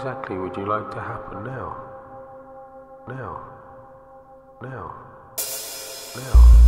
exactly would you like to happen now? Now. Now. Now. Now.